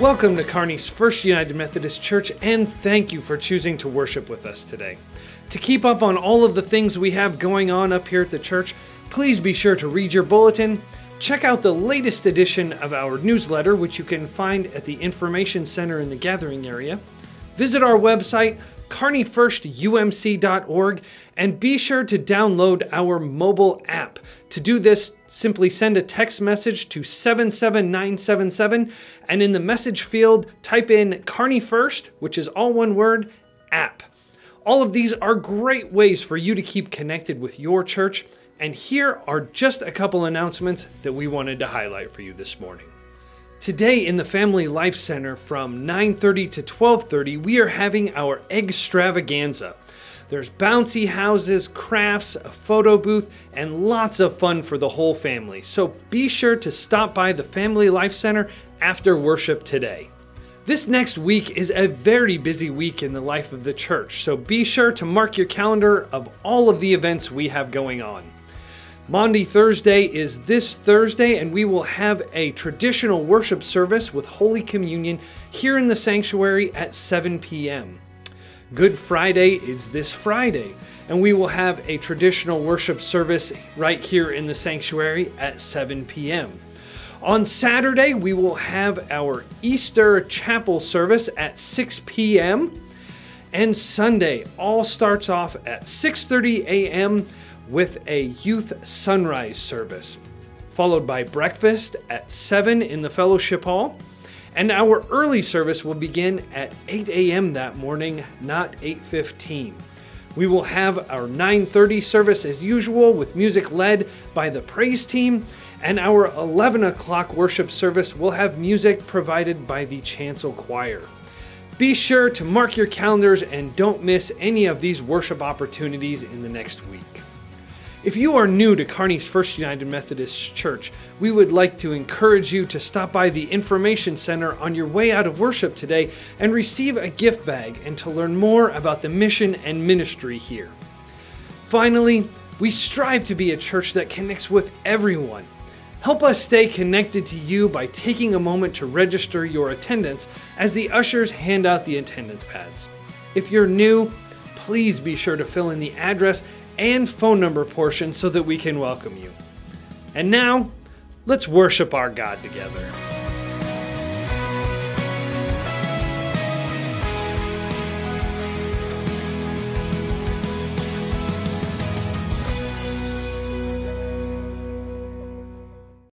Welcome to Kearney's First United Methodist Church, and thank you for choosing to worship with us today. To keep up on all of the things we have going on up here at the church, please be sure to read your bulletin, check out the latest edition of our newsletter, which you can find at the Information Center in the Gathering area, visit our website, kearneyfirstumc.org, and be sure to download our mobile app. To do this, simply send a text message to 77977 and in the message field, type in Kearney First, which is all one word, app. All of these are great ways for you to keep connected with your church, and here are just a couple announcements that we wanted to highlight for you this morning. Today in the Family Life Center from 9:30 to 12:30, we are having our extravaganza. There's bouncy houses, crafts, a photo booth, and lots of fun for the whole family. So be sure to stop by the Family Life Center after worship today. This next week is a very busy week in the life of the church, so be sure to mark your calendar of all of the events we have going on. Maundy Thursday is this Thursday, and we will have a traditional worship service with Holy Communion here in the sanctuary at 7 p.m. Good Friday is this Friday, and we will have a traditional worship service right here in the sanctuary at 7 p.m. On Saturday, we will have our Easter chapel service at 6 p.m. And Sunday all starts off at 6:30 a.m with a youth sunrise service, followed by breakfast at 7 in the fellowship hall. And our early service will begin at 8 a.m. that morning, not 8:15. We will have our 9:30 service as usual with music led by the praise team, and our 11 o'clock worship service will have music provided by the chancel choir. Be sure to mark your calendars and don't miss any of these worship opportunities in the next week. If you are new to Kearney's First United Methodist Church, we would like to encourage you to stop by the Information Center on your way out of worship today and receive a gift bag and to learn more about the mission and ministry here. Finally, we strive to be a church that connects with everyone. Help us stay connected to you by taking a moment to register your attendance as the ushers hand out the attendance pads. If you're new, please be sure to fill in the address and phone number portion so that we can welcome you. And now, let's worship our God together.